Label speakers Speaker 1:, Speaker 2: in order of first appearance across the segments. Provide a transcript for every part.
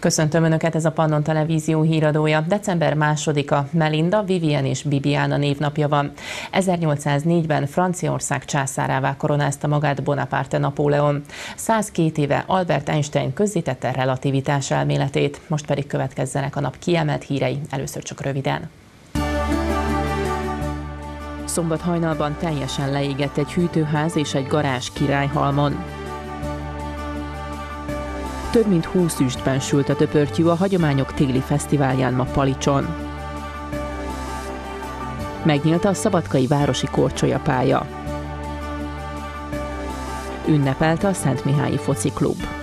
Speaker 1: Köszöntöm Önöket, ez a Pannon Televízió híradója. December másodika Melinda, Vivian és Bibiana névnapja van. 1804-ben Franciaország császárává koronázta magát Bonaparte Napóleon. 102 éve Albert Einstein közzétette relativitás elméletét, most pedig következzenek a nap kiemelt hírei, először csak röviden. Szombat hajnalban teljesen leégett egy hűtőház és egy garázs Királyhalmon. Több mint 20 üstben sült a töpörtyű a Hagyományok téli fesztiválján ma Palicson. Megnyílt a Szabadkai Városi Korcsolya pálya. Ünnepelte a Szent Mihályi Foci Klub.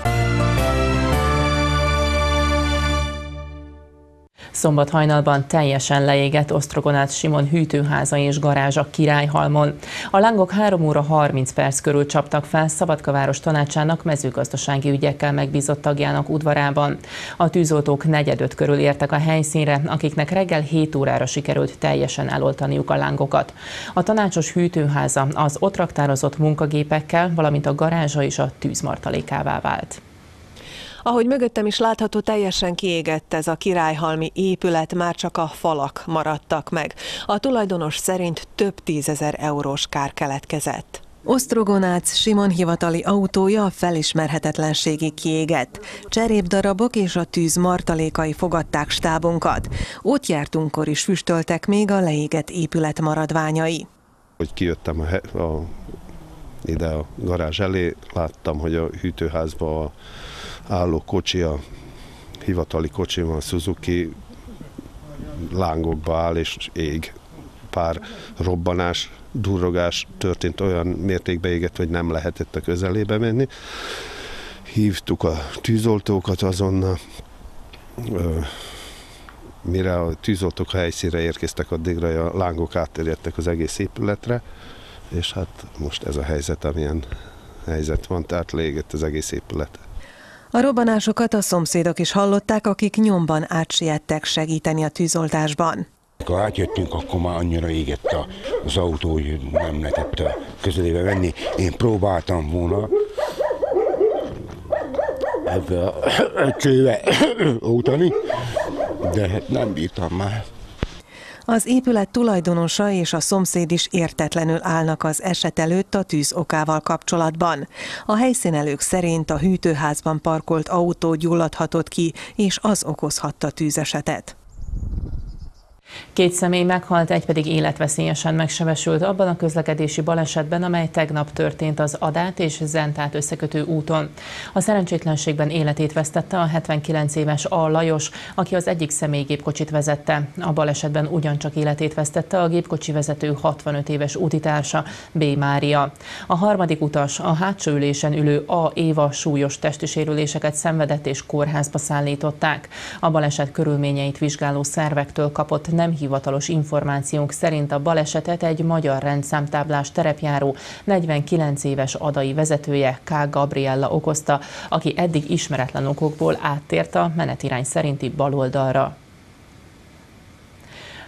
Speaker 1: Szombat hajnalban teljesen leégett Osztrogonát Simon hűtőháza és garázsa Királyhalmon. A lángok 3 óra 30 perc körül csaptak fel Szabadkaváros tanácsának mezőgazdasági ügyekkel megbízott tagjának udvarában. A tűzoltók negyedöt körül értek a helyszínre, akiknek reggel 7 órára sikerült teljesen eloltaniuk a lángokat. A tanácsos hűtőháza az ott raktározott munkagépekkel, valamint a garázsa is a tűzmartalékává vált.
Speaker 2: Ahogy mögöttem is látható, teljesen kiégett ez a királyhalmi épület, már csak a falak maradtak meg. A tulajdonos szerint több tízezer eurós kár keletkezett. Osztrogonác Simon hivatali autója felismerhetetlenségig kiégett. Cserépdarabok és a tűz martalékai fogadták stábunkat. Ott jártunkkor is füstöltek még a leégett épület maradványai.
Speaker 3: Hogy kijöttem a, a, ide a garázs elé, láttam, hogy a hűtőházba a álló kocsi, a hivatali kocsi van, Suzuki lángokba áll és ég. Pár robbanás, durrogás történt olyan mértékben égett, hogy nem lehetett a közelébe menni. Hívtuk a tűzoltókat azonnal, mire a tűzoltók helyszínre érkeztek, addigra a lángok átterjedtek az egész épületre, és hát most ez a helyzet, amilyen helyzet van, tehát légett az egész épület.
Speaker 2: A robbanásokat a szomszédok is hallották, akik nyomban átsiettek segíteni a tűzoltásban.
Speaker 4: Ha átjöttünk, akkor már annyira égett az autó, hogy nem lehetett közelébe venni. Én próbáltam volna ebben a csőbe ótani, de nem bírtam már.
Speaker 2: Az épület tulajdonosa és a szomszéd is értetlenül állnak az eset előtt a tűz okával kapcsolatban. A helyszínelők szerint a hűtőházban parkolt autó gyulladhatott ki, és az okozhatta tűzesetet.
Speaker 1: Két személy meghalt, egy pedig életveszélyesen megsebesült abban a közlekedési balesetben, amely tegnap történt az Adát és Zentát összekötő úton. A szerencsétlenségben életét vesztette a 79 éves A. Lajos, aki az egyik személygépkocsit vezette. A balesetben ugyancsak életét vesztette a gépkocsi vezető 65 éves útitársa B. Mária. A harmadik utas, a hátsó ülésen ülő A. Éva súlyos testi sérüléseket szenvedett és kórházba szállították. A baleset körülményeit vizsgáló szervektől kapott nem hivatalos információk szerint a balesetet egy magyar rendszámtáblás terepjáró 49 éves adai vezetője K. Gabriella okozta, aki eddig ismeretlen okokból áttért a menetirány szerinti baloldalra.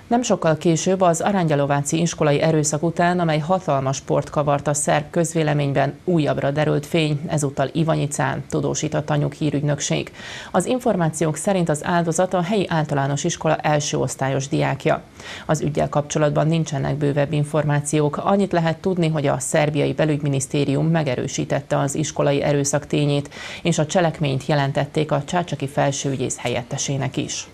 Speaker 1: Nem sokkal később az Arángyalováci iskolai erőszak után, amely hatalmas port kavart a szerb közvéleményben, újabbra derült fény, ezúttal Ivanyicán, tudósított anyuk hírügynökség. Az információk szerint az áldozat a helyi általános iskola első osztályos diákja. Az ügyel kapcsolatban nincsenek bővebb információk, annyit lehet tudni, hogy a szerbiai belügyminisztérium megerősítette az iskolai erőszak tényét, és a cselekményt jelentették a csácsaki felsőügyész helyettesének is.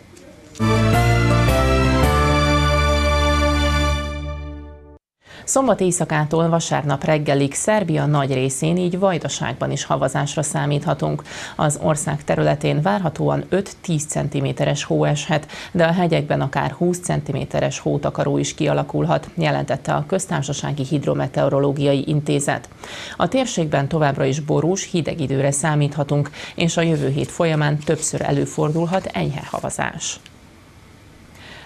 Speaker 1: Szombat éjszakától vasárnap reggelig Szerbia nagy részén, így Vajdaságban is havazásra számíthatunk. Az ország területén várhatóan 5-10 cm-es hó eshet, de a hegyekben akár 20 cm-es hótakaró is kialakulhat, jelentette a Köztársasági Hidrometeorológiai Intézet. A térségben továbbra is borús, hideg időre számíthatunk, és a jövő hét folyamán többször előfordulhat enyhe havazás.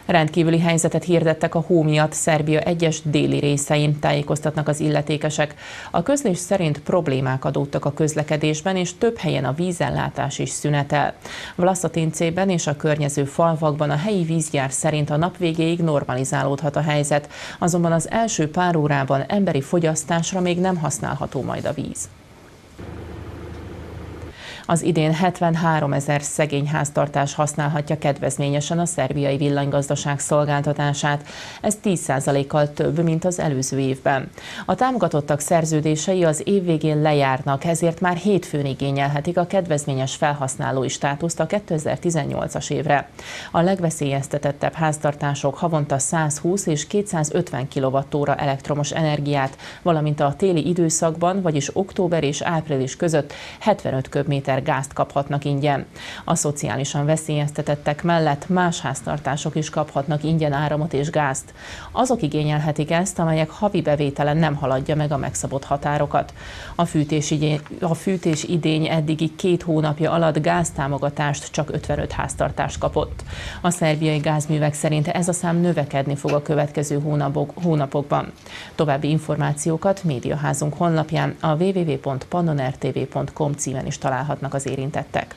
Speaker 1: Rendkívüli helyzetet hirdettek a hó miatt Szerbia egyes déli részein, tájékoztatnak az illetékesek. A közlés szerint problémák adódtak a közlekedésben, és több helyen a vízellátás is szünetel. Vlaszatincében és a környező falvakban a helyi vízgyár szerint a nap végéig normalizálódhat a helyzet, azonban az első pár órában emberi fogyasztásra még nem használható majd a víz. Az idén 73 ezer szegény háztartás használhatja kedvezményesen a szerbiai villanygazdaság szolgáltatását. Ez 10%-kal több, mint az előző évben. A támogatottak szerződései az év végén lejárnak, ezért már hétfőn igényelhetik a kedvezményes felhasználói státuszt a 2018-as évre. A legveszélyeztetettebb háztartások havonta 120 és 250 kWh elektromos energiát, valamint a téli időszakban, vagyis október és április között 75 köbméter gázt kaphatnak ingyen. A szociálisan veszélyeztetettek mellett más háztartások is kaphatnak ingyen áramot és gázt. Azok igényelhetik ezt, amelyek havi bevétele nem haladja meg a megszabott határokat. A fűtés, idény, a fűtés idény eddigi két hónapja alatt gáztámogatást csak 55 háztartás kapott. A szerbiai gázművek szerint ez a szám növekedni fog a következő hónapok, hónapokban. További információkat médiaházunk honlapján a www.pannonertv.com címen is találhatnak az érintettek.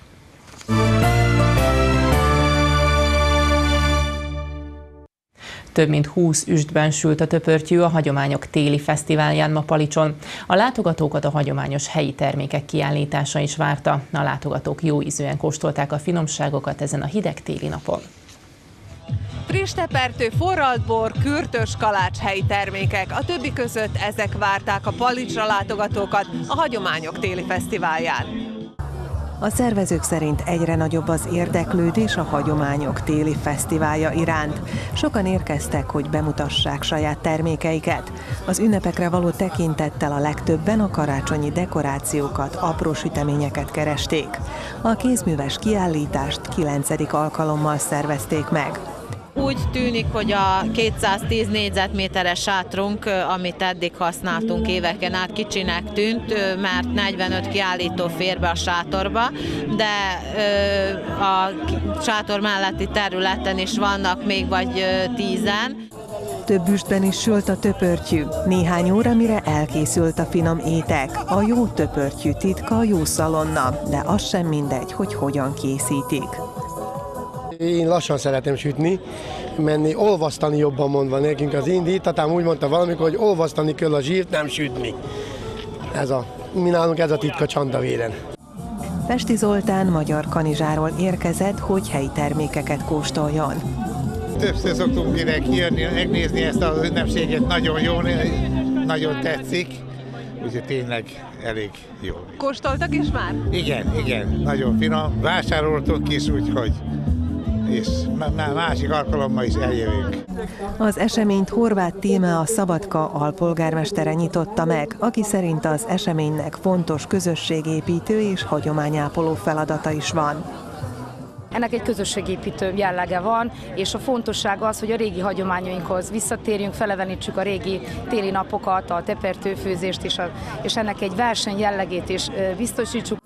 Speaker 1: Több mint 20 üstben sült a töpörtyű a Hagyományok téli fesztiválján ma Palicson. A látogatókat a hagyományos helyi termékek kiállítása is várta. A látogatók jó ízűen kóstolták a finomságokat ezen a hideg téli napon.
Speaker 2: Friss tepertő, forralt bor, kürtös kalács helyi termékek. A többi között ezek várták a Palicsra látogatókat a Hagyományok téli fesztiválján. A szervezők szerint egyre nagyobb az érdeklődés a hagyományok téli fesztiválja iránt. Sokan érkeztek, hogy bemutassák saját termékeiket. Az ünnepekre való tekintettel a legtöbben a karácsonyi dekorációkat, apró süteményeket keresték. A kézműves kiállítást 9. alkalommal szervezték meg.
Speaker 5: Úgy tűnik, hogy a 210 négyzetméteres sátrunk, amit eddig használtunk éveken át, kicsinek tűnt, mert 45 kiállító fér be a sátorba, de a sátor melletti területen is vannak még vagy tízen.
Speaker 2: Több üstben is sült a töpörtyű. Néhány óra, mire elkészült a finom étek. A jó töpörtyű titka a jó szalonna, de az sem mindegy, hogy hogyan készítik.
Speaker 6: Én lassan szeretem sütni, menni, olvasztani jobban mondva nekünk az indi, tatám úgy mondta valamikor, hogy olvasztani kell a zsírt, nem sütni. Ez a, mi nálunk ez a titka csandavéren.
Speaker 2: Pesti Zoltán magyar kanizsáról érkezett, hogy helyi termékeket kóstoljon.
Speaker 7: Többször szoktunk ide kijönni, megnézni ezt az ünnepséget, nagyon jó, nagyon tetszik, úgyhogy tényleg elég jó.
Speaker 2: Kóstoltak is már?
Speaker 7: Igen, igen, nagyon finom. Vásároltunk is, úgyhogy és másik alkalommal is eljövünk.
Speaker 2: Az eseményt Horváth Tíme a Szabadka alpolgármestere nyitotta meg, aki szerint az eseménynek fontos közösségépítő és hagyományápoló feladata is van.
Speaker 8: Ennek egy közösségépítő jellege van, és a fontosság az, hogy a régi hagyományainkhoz visszatérjünk, felevenítsük a régi téli napokat, a tepertőfőzést, és, a, és ennek egy verseny jellegét is biztosítsuk.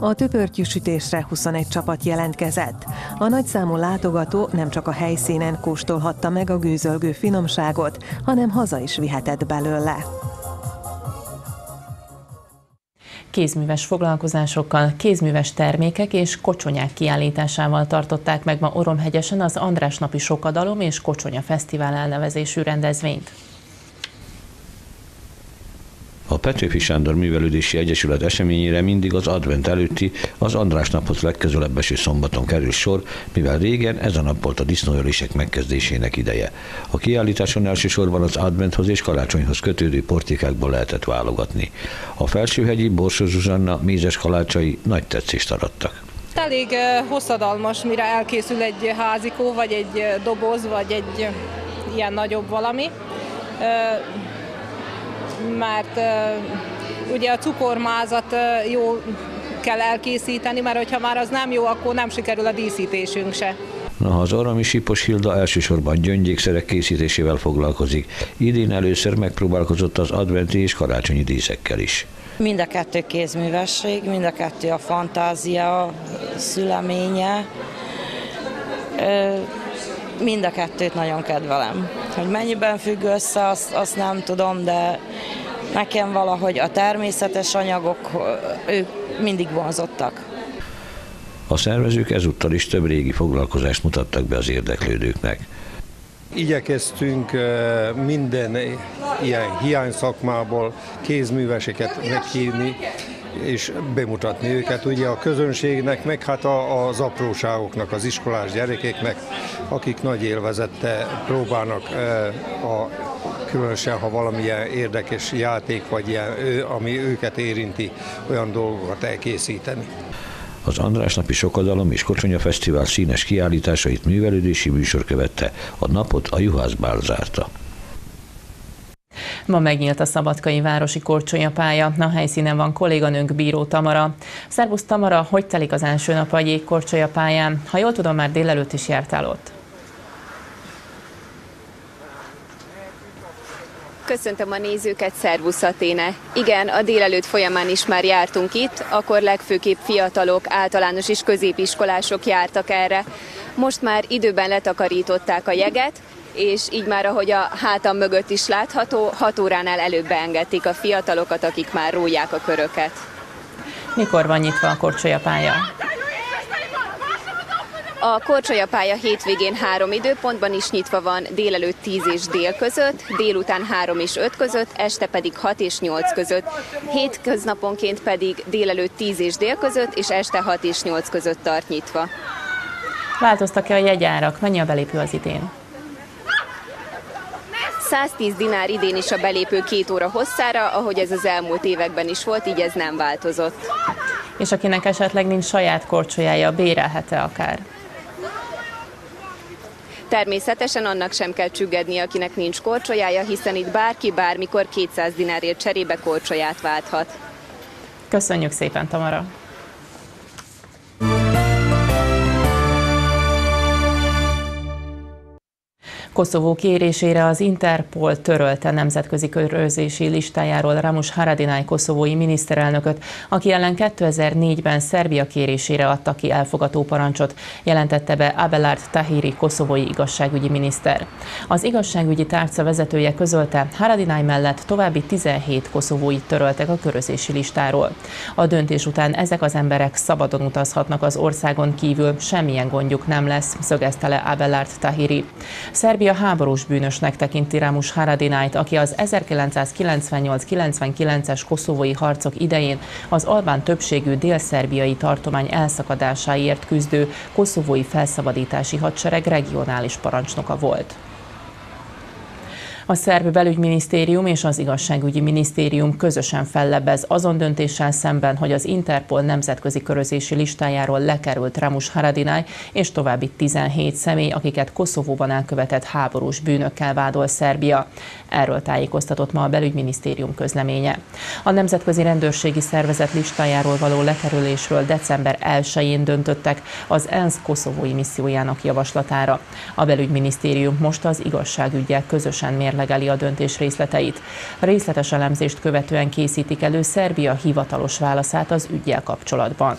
Speaker 8: A töpörtyűsütésre 21 csapat jelentkezett. A nagyszámú látogató nem csak a helyszínen kóstolhatta meg a gőzölgő finomságot, hanem haza is vihetett belőle.
Speaker 1: Kézműves foglalkozásokkal, kézműves termékek és kocsonyák kiállításával tartották meg ma Oromhegyesen az András Napi Sokadalom és Kocsonya Fesztivál elnevezésű rendezvényt.
Speaker 9: Petőfi Sándor Művelődési Egyesület eseményére mindig az advent előtti, az András naphoz legközelebb eső szombaton kerül sor, mivel régen ez a nap volt a disznóölések megkezdésének ideje. A kiállításon elsősorban az adventhoz és karácsonyhoz kötődő portikákból lehetett válogatni. A felsőhegyi Borsó Zsuzsanna mézes kalácsai nagy tetszést arattak.
Speaker 10: Elég hosszadalmas, mire elkészül egy házikó, vagy egy doboz, vagy egy ilyen nagyobb valami mert ugye a cukormázat jó kell elkészíteni, mert hogyha már az nem jó, akkor nem sikerül a díszítésünk se.
Speaker 9: Na, az Arami Sipos Hilda elsősorban gyöngyékszerek készítésével foglalkozik. Idén először megpróbálkozott az adventi és karácsonyi díszekkel is.
Speaker 11: Mind a kettő kézművesség, mind a kettő a fantázia szüleménye. Mind a kettőt nagyon kedvelem. Hogy mennyiben függ össze, azt, azt nem tudom, de nekem valahogy a természetes anyagok, ők mindig vonzottak.
Speaker 9: A szervezők ezúttal is több régi foglalkozást mutattak be az érdeklődőknek.
Speaker 12: Igyekeztünk minden ilyen hiány szakmából kézműveseket meghívni, és bemutatni őket ugye a közönségnek, meg hát az apróságoknak, az iskolás gyerekeknek, akik nagy élvezette próbálnak a különösen ha valamilyen érdekes játék, vagy ilyen, ami őket érinti, olyan dolgokat elkészíteni.
Speaker 9: Az András napi Sokadalom és Kocsonya Fesztivál színes kiállításait művelődési műsor követte. A napot a Juhászbál zárta.
Speaker 1: Ma megnyílt a Szabadkai Városi Korcsolya pálya. A helyszínen van kolléganőnk Bíró Tamara. Szervusz Tamara, hogy telik az első nap a jégkorcsolya pályán? Ha jól tudom, már délelőtt is jártál ott.
Speaker 13: Köszöntöm a nézőket, szervusz Aténe! Igen, a délelőtt folyamán is már jártunk itt, akkor legfőképp fiatalok, általános és középiskolások jártak erre. Most már időben letakarították a jeget, és így már, ahogy a hátam mögött is látható, 6 óránál előbb beengedték a fiatalokat, akik már róják a köröket.
Speaker 1: Mikor van nyitva a korcsolya pálya?
Speaker 13: A Korcsolya pálya hétvégén három időpontban is nyitva van, délelőtt 10 és dél között, délután 3 és 5 között, este pedig 6 és 8 között. Hétköznaponként pedig délelőtt 10 és dél között, és este 6 és 8 között tart nyitva.
Speaker 1: Változtak-e a jegyárak? Mennyi a belépő az idén?
Speaker 13: 110 dinár idén is a belépő két óra hosszára, ahogy ez az elmúlt években is volt, így ez nem változott.
Speaker 1: És akinek esetleg nincs saját korcsolyája, bérelhet-e akár?
Speaker 13: Természetesen annak sem kell csüggedni, akinek nincs korcsolyája, hiszen itt bárki bármikor 200 dinárért cserébe korcsolyát válthat.
Speaker 1: Köszönjük szépen, Tamara! Koszovó kérésére az Interpol törölte nemzetközi körözési listájáról Ramos Haradinaj koszovói miniszterelnököt, aki ellen 2004-ben Szerbia kérésére adta ki elfogató parancsot, jelentette be Abelard Tahiri koszovói igazságügyi miniszter. Az igazságügyi tárca vezetője közölte, Haradinaj mellett további 17 koszovóit töröltek a körözési listáról. A döntés után ezek az emberek szabadon utazhatnak az országon kívül, semmilyen gondjuk nem lesz, szögezte le Abelard Tahiri. Szerbia Szerbia háborús bűnösnek tekinti Rámus Haradinajt, aki az 1998-99-es koszovói harcok idején az albán többségű dél-szerbiai tartomány elszakadásáért küzdő koszovói felszabadítási hadsereg regionális parancsnoka volt. A szerb belügyminisztérium és az igazságügyi minisztérium közösen fellebbez azon döntéssel szemben, hogy az Interpol nemzetközi körözési listájáról lekerült Ramus Haradinaj és további 17 személy, akiket Koszovóban elkövetett háborús bűnökkel vádol Szerbia. Erről tájékoztatott ma a belügyminisztérium közleménye. A Nemzetközi Rendőrségi Szervezet listájáról való lekerülésről december 1-én döntöttek az ENSZ koszovói missziójának javaslatára. A belügyminisztérium most az igazságügyel közösen mérlegeli a döntés részleteit. Részletes elemzést követően készítik elő Szerbia hivatalos válaszát az ügyjel kapcsolatban.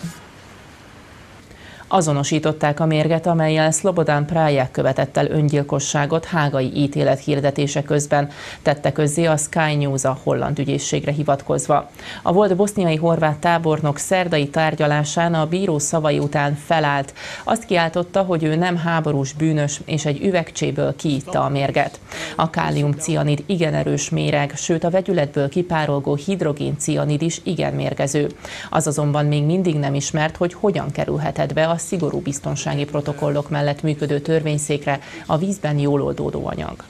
Speaker 1: Azonosították a mérget, amelyel Szlobodán Práják követett el öngyilkosságot hágai ítélet hirdetése közben, tette közzé a Sky News a holland ügyészségre hivatkozva. A volt boszniai horvát tábornok szerdai tárgyalásán a bíró szavai után felállt. Azt kiáltotta, hogy ő nem háborús bűnös, és egy üvegcséből kiitta a mérget. A kálium-cianid igen erős méreg, sőt a vegyületből kipárolgó hidrogén-cianid is igen mérgező. Az azonban még mindig nem ismert, hogy hogyan kerülhetett be a szigorú biztonsági protokollok mellett működő törvényszékre a vízben jól oldódó anyag.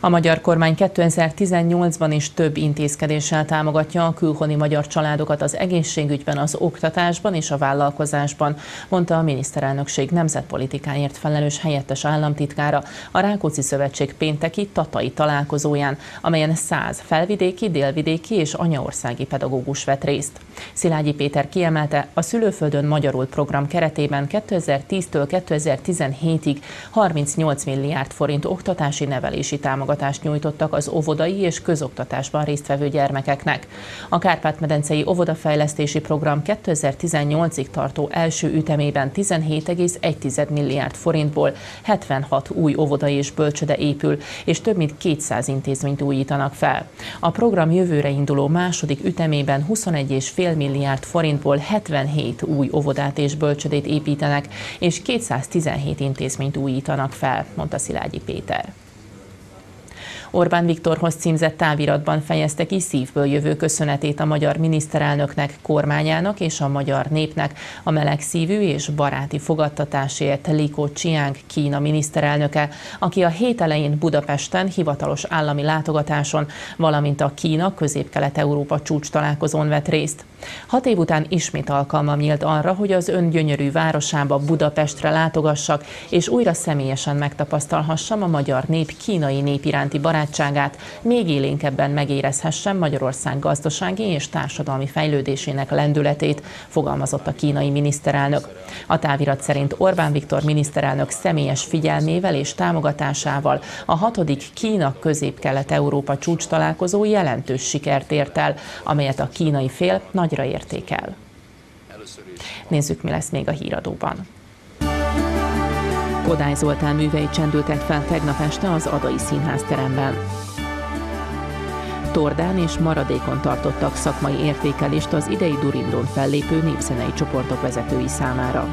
Speaker 1: A magyar kormány 2018-ban is több intézkedéssel támogatja a külhoni magyar családokat az egészségügyben, az oktatásban és a vállalkozásban, mondta a miniszterelnökség nemzetpolitikáért felelős helyettes államtitkára a Rákóczi Szövetség pénteki tatai találkozóján, amelyen száz felvidéki, délvidéki és anyaországi pedagógus vett részt. Szilágyi Péter kiemelte, a Szülőföldön Magyarul program keretében 2010-től 2017-ig 38 milliárd forint oktatási nevelési támogatást támogatást nyújtottak az óvodai és közoktatásban résztvevő gyermekeknek. A Kárpát-medencei óvodafejlesztési program 2018-ig tartó első ütemében 17,1 milliárd forintból 76 új óvodai és bölcsöde épül, és több mint 200 intézményt újítanak fel. A program jövőre induló második ütemében 21,5 milliárd forintból 77 új óvodát és bölcsödét építenek, és 217 intézményt újítanak fel, mondta Szilágyi Péter. Orbán Viktorhoz címzett táviratban fejezte ki szívből jövő köszönetét a magyar miniszterelnöknek, kormányának és a magyar népnek a melegszívű és baráti fogadtatásért Likó Csiáng Kína miniszterelnöke, aki a hét elején Budapesten hivatalos állami látogatáson, valamint a Kína közép-kelet-európa csúcs találkozón vett részt. Hat év után ismét alkalmam nyílt arra, hogy az ön gyönyörű városába Budapestre látogassak, és újra személyesen megtapasztalhassam a magyar nép kínai nép iránti barátságát, még élénkebben megérezhessem Magyarország gazdasági és társadalmi fejlődésének lendületét, fogalmazott a kínai miniszterelnök. A távirat szerint Orbán Viktor miniszterelnök személyes figyelmével és támogatásával a hatodik Kína közép-kelet-európa csúcs találkozó jelentős sikert ért el, amelyet a kínai fél nagyra értékel. Nézzük, mi lesz még a híradóban. Kodály Zoltán művei csendültek fel tegnap este az Adai Színház teremben. Tordán és maradékon tartottak szakmai értékelést az idei Durindon fellépő népzenei csoportok vezetői számára.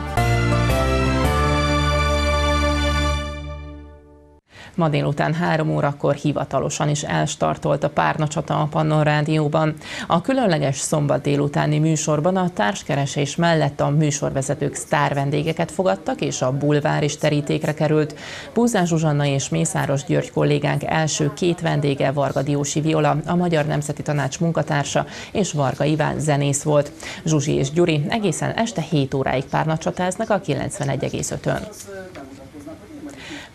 Speaker 1: Ma délután három órakor hivatalosan is elstartolt a párnacsata a Pannon Rádióban. A különleges szombat délutáni műsorban a társkeresés mellett a műsorvezetők sztár vendégeket fogadtak, és a bulvár is terítékre került. Búzán Zsuzsanna és Mészáros György kollégánk első két vendége Varga Diósi Viola, a Magyar Nemzeti Tanács munkatársa, és Varga Iván zenész volt. Zsuzsi és Gyuri egészen este 7 óráig párnacsatáznak a 91,5-ön.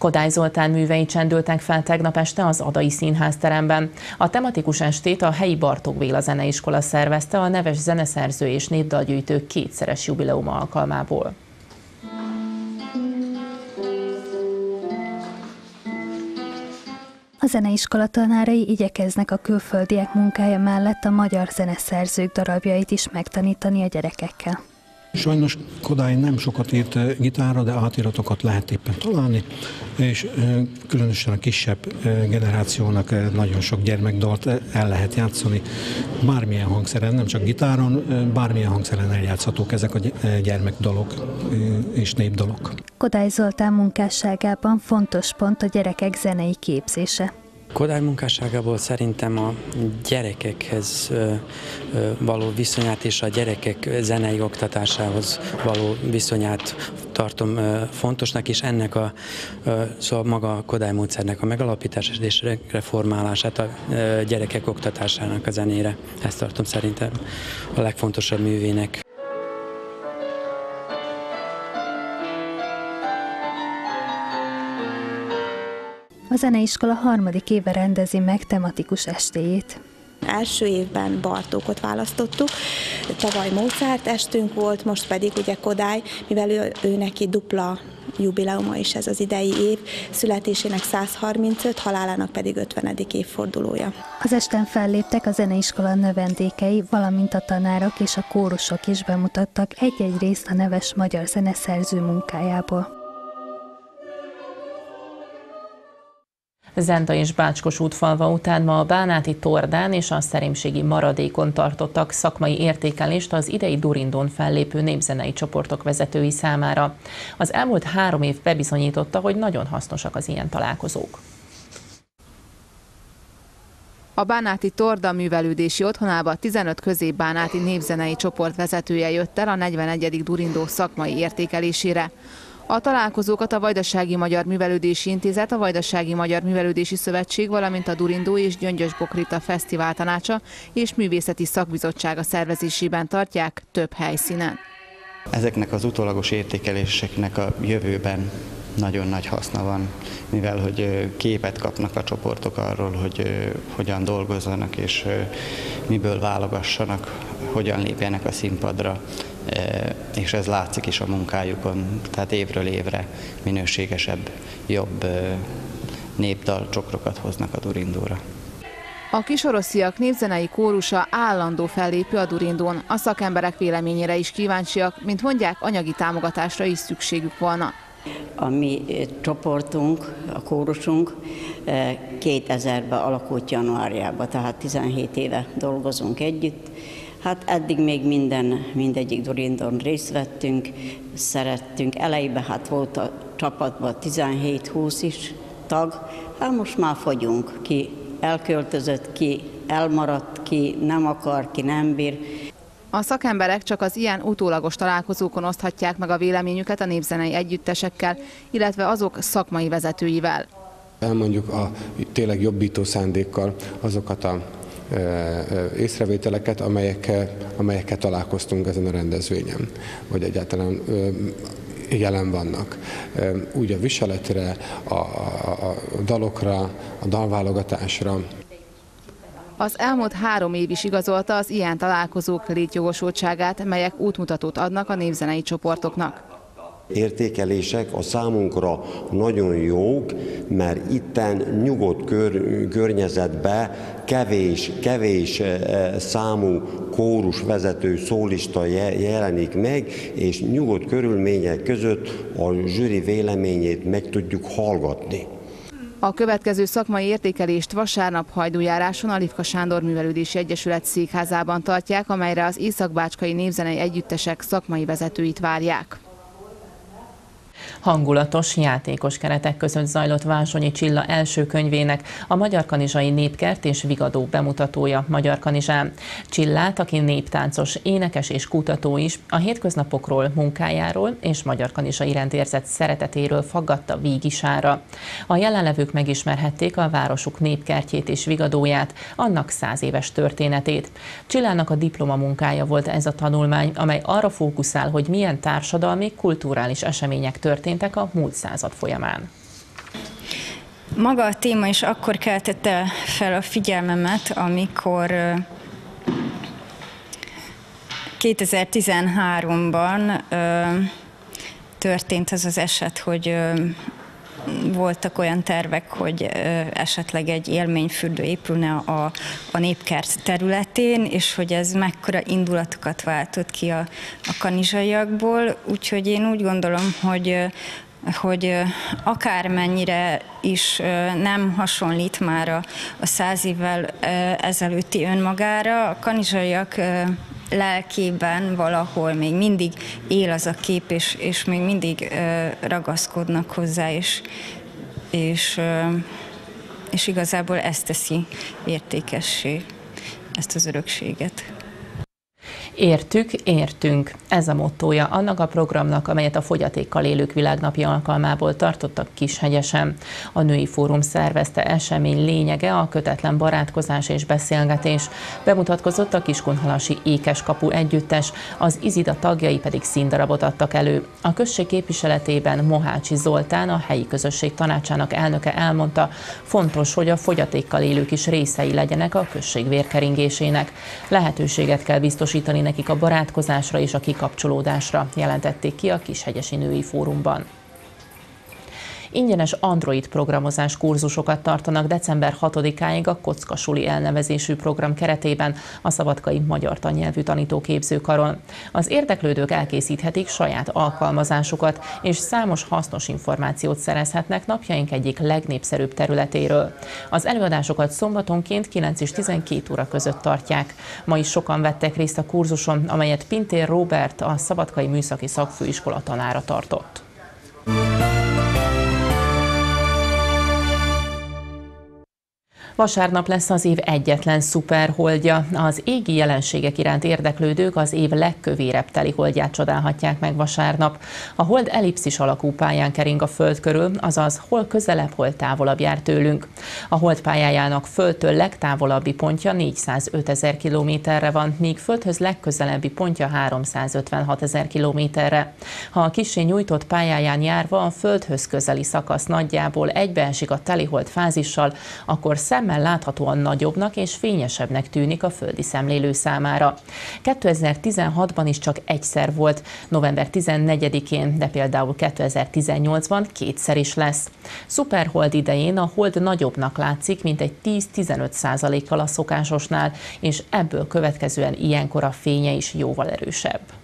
Speaker 1: Kodály Zoltán művei csendültek fel tegnap este az Adai Színház teremben. A tematikus estét a helyi Bartók Béla Zeneiskola szervezte a neves zeneszerző és népdalgyűjtő kétszeres jubileum alkalmából.
Speaker 14: A zeneiskola tanárai igyekeznek a külföldiek munkája mellett a magyar zeneszerzők darabjait is megtanítani a gyerekekkel.
Speaker 15: Sajnos Kodály nem sokat írt eh, gitárra, de átiratokat lehet éppen találni, és eh, különösen a kisebb eh, generációnak nagyon sok gyermekdalt el lehet játszani. Bármilyen hangszeren, nem csak gitáron, bármilyen hangszeren eljátszhatók ezek a gyermekdalok és népdalok.
Speaker 14: Kodály Zoltán munkásságában fontos pont a gyerekek zenei képzése.
Speaker 16: Kodály munkásságából szerintem a gyerekekhez való viszonyát és a gyerekek zenei oktatásához való viszonyát tartom fontosnak, és ennek a szóval maga Kodály módszernek a megalapítását és reformálását a gyerekek oktatásának a zenére. Ezt tartom szerintem a legfontosabb művének.
Speaker 14: A zeneiskola harmadik éve rendezi meg tematikus estéjét.
Speaker 17: Első évben Bartókot választottuk, tavaly Mozart estünk volt, most pedig ugye Kodály, mivel ő, ő neki dupla jubileuma is ez az idei év, születésének 135, halálának pedig 50. évfordulója.
Speaker 14: Az esten felléptek a zeneiskola növendékei, valamint a tanárok és a kórusok is bemutattak egy-egy részt a neves magyar zeneszerző munkájából.
Speaker 1: Zenta és Bácskos útfalva után ma a Bánáti Tordán és a Szerémségi Maradékon tartottak szakmai értékelést az idei Durindon fellépő népzenei csoportok vezetői számára. Az elmúlt három év bebizonyította, hogy nagyon hasznosak az ilyen találkozók.
Speaker 18: A Bánáti Torda művelődési otthonába 15 középbánáti népzenei csoport vezetője jött el a 41. Durindó szakmai értékelésére. A találkozókat a Vajdasági Magyar Művelődési Intézet, a Vajdasági Magyar Művelődési Szövetség, valamint a Durindó és Gyöngyös Bokrita Fesztivál Tanácsa és Művészeti Szakbizottsága szervezésében tartják több helyszínen.
Speaker 19: Ezeknek az utólagos értékeléseknek a jövőben nagyon nagy haszna van, mivel hogy képet kapnak a csoportok arról, hogy hogyan dolgozzanak és miből válogassanak, hogyan lépjenek a színpadra, és ez látszik is a munkájukon, tehát évről évre minőségesebb, jobb népdal csokrokat hoznak a Durindóra.
Speaker 18: A kisorosziak népzenei kórusa állandó fellépő a Durindón. A szakemberek véleményére is kíváncsiak, mint mondják, anyagi támogatásra is szükségük volna.
Speaker 20: A mi csoportunk, a kórusunk 2000-ben alakult januárjában, tehát 17 éve dolgozunk együtt, Hát eddig még minden, mindegyik Dorindon részt vettünk, szerettünk. Elejében hát volt a csapatban 17-20 is tag, hát most már fogyunk, ki elköltözött, ki elmaradt, ki nem akar, ki nem bír.
Speaker 18: A szakemberek csak az ilyen utólagos találkozókon oszthatják meg a véleményüket a népzenei együttesekkel, illetve azok szakmai vezetőivel.
Speaker 21: Elmondjuk a tényleg jobbító szándékkal azokat a észrevételeket, amelyekkel, amelyekkel találkoztunk ezen a rendezvényen, vagy egyáltalán jelen vannak. Úgy a viseletre, a, a, a dalokra, a dalválogatásra,
Speaker 18: az elmúlt három év is igazolta az ilyen találkozók létjogosultságát, melyek útmutatót adnak a népzenei csoportoknak
Speaker 22: értékelések a számunkra nagyon jók, mert itten nyugodt kör, környezetbe kevés, kevés eh, számú kórus vezető szólista jelenik meg, és nyugodt körülmények között a zsűri véleményét meg tudjuk hallgatni.
Speaker 18: A következő szakmai értékelést vasárnap hajdújáráson a Livka Sándor Művelődési Egyesület székházában tartják, amelyre az Északbácskai Népzenei Együttesek szakmai vezetőit várják.
Speaker 1: Hangulatos, játékos keretek között zajlott Vásonyi Csilla első könyvének a Magyar Kanizsai Népkert és Vigadó bemutatója Magyar Kanizsán. Csillát, aki néptáncos, énekes és kutató is, a hétköznapokról, munkájáról és Magyar Kanizsa iránt szeretetéről faggatta vígisára. A jelenlevők megismerhették a városuk népkertjét és Vigadóját, annak száz éves történetét. Csillának a diplomamunkája volt ez a tanulmány, amely arra fókuszál, hogy milyen társadalmi, kulturális események történtek történtek a múlt század folyamán.
Speaker 23: Maga a téma is akkor keltette fel a figyelmemet, amikor 2013-ban történt az az eset, hogy voltak olyan tervek, hogy esetleg egy élményfürdő épülne a, a népkert területén, és hogy ez mekkora indulatokat váltott ki a, a kanizsaiakból, úgyhogy én úgy gondolom, hogy hogy akármennyire is nem hasonlít már a, a száz évvel ezelőtti önmagára, a kanizsaiak lelkében valahol még mindig él az a kép, és, és még mindig ragaszkodnak hozzá, és, és, és igazából ezt teszi értékessé, ezt az örökséget.
Speaker 1: Értük, értünk. Ez a mottója annak a programnak, amelyet a fogyatékkal élők világnapja alkalmából tartottak Kishegyesen. A Női Fórum szervezte esemény lényege a kötetlen barátkozás és beszélgetés. Bemutatkozott a Kiskunhalasi Ékeskapu együttes, az Izida tagjai pedig színdarabot adtak elő. A község képviseletében Mohácsi Zoltán, a helyi közösség tanácsának elnöke elmondta, fontos, hogy a fogyatékkal élők is részei legyenek a község vérkeringésének. Lehetőséget kell biztosítani nekik a barátkozásra és a kikapcsolódásra, jelentették ki a Kishegyesi Női Fórumban. Ingyenes Android programozás kurzusokat tartanak december 6-áig a Kockasuli elnevezésű program keretében a Szabadkai Magyar Tannyelvű Tanítóképzőkaron. Az érdeklődők elkészíthetik saját alkalmazásukat, és számos hasznos információt szerezhetnek napjaink egyik legnépszerűbb területéről. Az előadásokat szombatonként 9 és 12 óra között tartják. Ma is sokan vettek részt a kurzuson, amelyet Pintér Robert, a Szabadkai Műszaki Szakfőiskola tanára tartott. Vasárnap lesz az év egyetlen szuperholdja. Az égi jelenségek iránt érdeklődők az év legkövérebb holdját csodálhatják meg vasárnap. A hold ellipszis alakú pályán kering a Föld körül, azaz hol közelebb, hol távolabb jár tőlünk. A hold pályájának Földtől legtávolabbi pontja 405 ezer kilométerre van, míg Földhöz legközelebbi pontja 356 ezer kilométerre. Ha a kisé nyújtott pályáján járva a Földhöz közeli szakasz nagyjából egybeesik a telihold fázissal, akkor szemmel szemmel láthatóan nagyobbnak és fényesebbnek tűnik a földi szemlélő számára. 2016-ban is csak egyszer volt, november 14-én, de például 2018-ban kétszer is lesz. Superhold idején a hold nagyobbnak látszik, mint egy 10-15 százalékkal a szokásosnál, és ebből következően ilyenkor a fénye is jóval erősebb.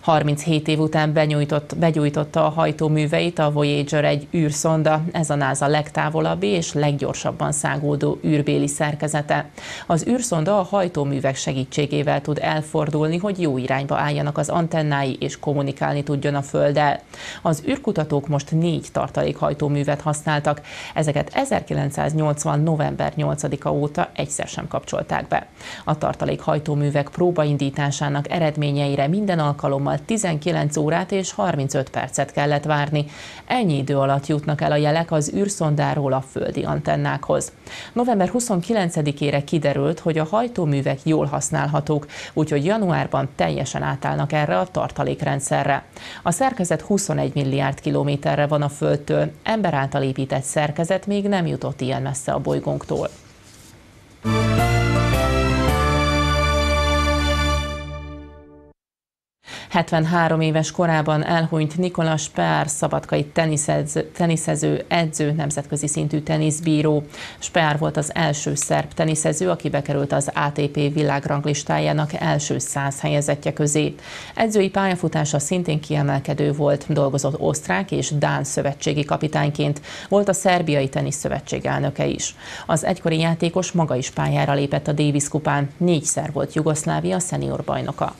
Speaker 1: 37 év után benyújtott, begyújtotta a hajtóműveit a Voyager egy űrszonda, ez a NASA legtávolabbi és leggyorsabban száguldó űrbéli szerkezete. Az űrszonda a hajtóművek segítségével tud elfordulni, hogy jó irányba álljanak az antennái és kommunikálni tudjon a Földdel. Az űrkutatók most négy tartalékhajtóművet használtak, ezeket 1980. november 8-a óta egyszer sem kapcsolták be. A tartalékhajtóművek próbaindításának eredményeire minden alkalommal 19 órát és 35 percet kellett várni. Ennyi idő alatt jutnak el a jelek az űrszondáról a földi antennákhoz. November 29-ére kiderült, hogy a hajtóművek jól használhatók, úgyhogy januárban teljesen átállnak erre a tartalékrendszerre. A szerkezet 21 milliárd kilométerre van a Földtől, ember által épített szerkezet még nem jutott ilyen messze a bolygónktól. 73 éves korában elhunyt Nikolas Speár szabadkai teniszező, teniszező, edző, nemzetközi szintű teniszbíró. Speár volt az első szerb teniszező, aki bekerült az ATP világranglistájának első száz helyezettje közé. Edzői pályafutása szintén kiemelkedő volt, dolgozott osztrák és dán szövetségi kapitányként, volt a szerbiai teniszszövetség elnöke is. Az egykori játékos maga is pályára lépett a Davis kupán, négyszer volt Jugoszlávia szenior bajnoka.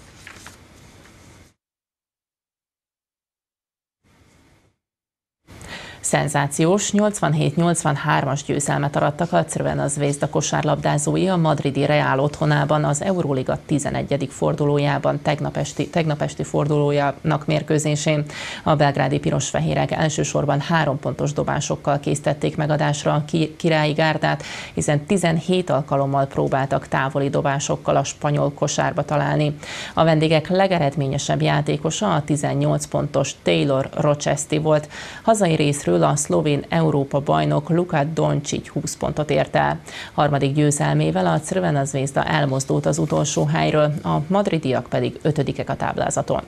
Speaker 1: Szenzációs 87-83-as győzelmet arattak a Crvena Zvezda kosárlabdázói a madridi Reál otthonában az Euróliga 11. fordulójában, tegnap esti, tegnap esti fordulójának mérkőzésén. A belgrádi pirosfehérek elsősorban három pontos dobásokkal készítették megadásra a királyi gárdát, hiszen 17 alkalommal próbáltak távoli dobásokkal a spanyol kosárba találni. A vendégek legeredményesebb játékosa a 18 pontos Taylor Rochesti volt. Hazai részről a szlovén Európa bajnok Luka Doncic 20 pontot ért el. Harmadik győzelmével a Crvena Zvezda elmozdult az utolsó helyről, a madridiak pedig ötödikek a táblázaton.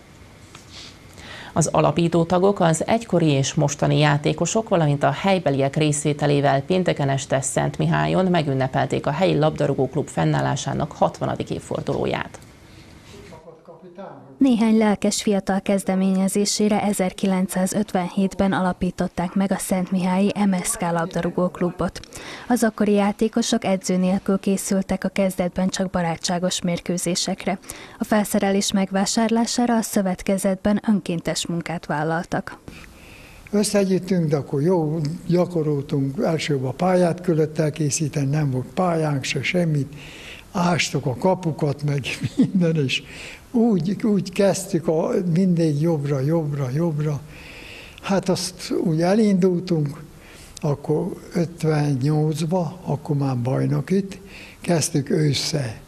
Speaker 1: Az alapító tagok az egykori és mostani játékosok, valamint a helybeliek részvételével pénteken este Szent Mihályon megünnepelték a helyi labdarúgóklub fennállásának 60. évfordulóját.
Speaker 14: Néhány lelkes fiatal kezdeményezésére 1957-ben alapították meg a Szent Mihályi MSK labdarúgó klubot. Az akkori játékosok edző nélkül készültek a kezdetben csak barátságos mérkőzésekre. A felszerelés megvásárlására a szövetkezetben önkéntes munkát vállaltak.
Speaker 24: Összegyűjtünk, de akkor jó, gyakoroltunk, elsőbb a pályát kellett elkészíteni, nem volt pályánk se semmit, ástok a kapukat, meg minden, és úgy, úgy kezdtük a, mindig jobbra, jobbra, jobbra. Hát azt úgy elindultunk, akkor 58-ba, akkor már bajnokit, kezdtük össze.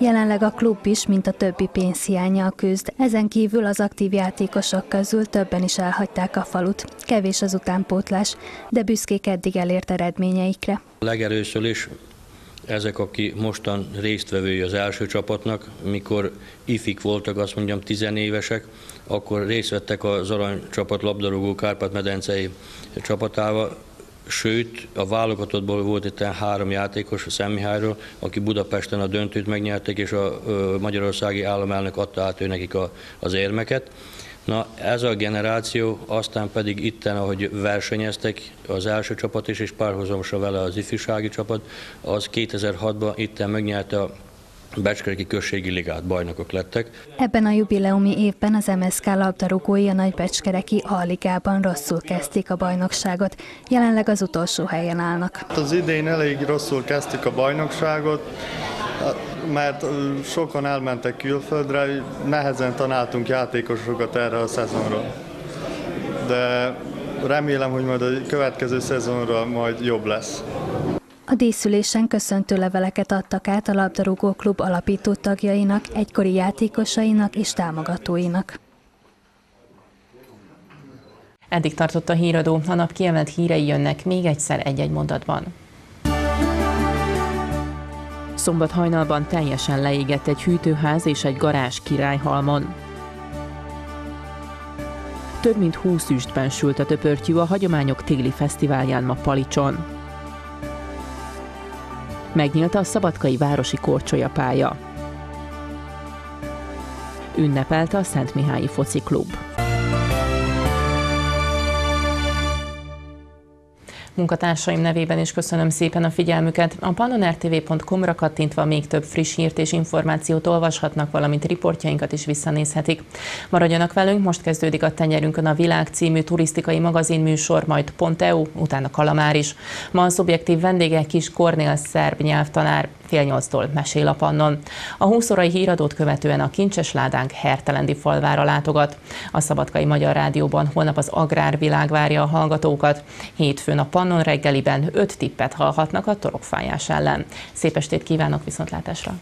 Speaker 14: Jelenleg a klub is, mint a többi pénzhiányjal küzd. Ezen kívül az aktív játékosok közül többen is elhagyták a falut. Kevés az utánpótlás, de büszkék eddig elért eredményeikre.
Speaker 25: Legelőször is ezek, aki mostan résztvevői az első csapatnak, mikor ifik voltak, azt mondjam, tizenévesek, akkor részt vettek az arany csapat labdarúgó Kárpát-medencei csapatával, sőt, a válogatottból volt itt három játékos a Szentmihályról, aki Budapesten a döntőt megnyertek, és a magyarországi államelnök adta át ő nekik a, az érmeket. Na ez a generáció, aztán pedig itten, ahogy versenyeztek, az első csapat is, és párhuzamosan vele az ifjúsági csapat, az 2006-ban itten megnyerte a Becskereki községi ligát bajnokok lettek.
Speaker 14: Ebben a jubileumi évben az MSK labdarúgói a Nagybecskereki A-ligában rosszul kezdték a bajnokságot. Jelenleg az utolsó helyen állnak.
Speaker 26: Az idén elég rosszul kezdtük a bajnokságot mert sokan elmentek külföldre, nehezen tanáltunk játékosokat erre a szezonra. De remélem, hogy majd a következő szezonra majd jobb lesz.
Speaker 14: A díszülésen köszöntő leveleket adtak át a labdarúgó klub alapító tagjainak, egykori játékosainak és támogatóinak.
Speaker 1: Eddig tartott a híradó, a nap kiemelt hírei jönnek még egyszer egy-egy mondatban. Szombat hajnalban teljesen leégett egy hűtőház és egy garázs Királyhalmon. Több mint 20 üstben sült a töpörtyű a Hagyományok téli fesztiválján ma Palicson. Megnyílt a Szabadkai Városi Korcsolya pálya. ünnepelte a Szentmihályi Foci Klub. Munkatársaim nevében is köszönöm szépen a figyelmüket. A pannonrtv.com-ra kattintva még több friss hírt és információt olvashatnak, valamint riportjainkat is visszanézhetik. Maradjanak velünk, most kezdődik a Tenyerünkön a Világ című turisztikai magazinműsor, majd .eu, utána Kalamár is. Ma a szubjektív vendége Kis Kornél szerb nyelvtanár, fél nyolctól mesél a pannon. A 20 órai híradót követően a kincses ládánk Hertelendi falvára látogat. A Szabadkai Magyar Rádióban holnap az Agrárvilág várja a hallgatókat. Hétfőn a pannon reggeliben öt tippet hallhatnak a torokfájás ellen. Szép estét kívánok viszontlátásra!